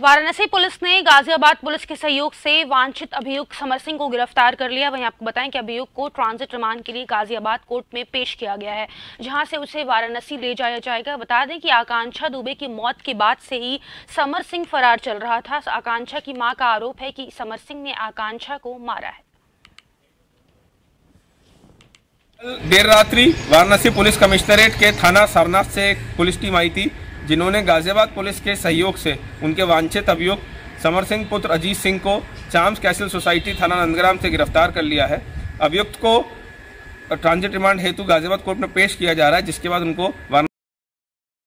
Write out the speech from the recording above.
Varanasi police ने Ghaziabad police के सहयोग से वांछित अभियुक्त समर सिंह को गिरफ़्तार कर लिया। वहीं आपको बताएँ कि अभियुक्त को ट्रांजिट रिमांड के लिए गाजियाबाद कोर्ट में पेश किया गया है, जहाँ से उसे वाराणसी ले जाया जाएगा। बता दें कि आकांक्षा दुबे की मौत के बाद से ही समर सिंह फरार चल रहा था। आकांक्षा की माँ का आरोप है कि समर सिंह ने आकांक्षा को मारा है। देर रात्रि वाराणसी पुलिस कमिश्नरेट के थाना सारनाथ से एक पुलिस टीम आई थी, जिन्होंने गाजियाबाद पुलिस के सहयोग से उनके वांछित अभियुक्त समर सिंह, पुत्र अजीत सिंह को चाम्स कैसल सोसाइटी थाना नंदग्राम से गिरफ़्तार कर लिया है। अभियुक्त को ट्रांजिट रिमांड हेतु गाजियाबाद कोर्ट में पेश किया जा रहा है, जिसके बाद उनको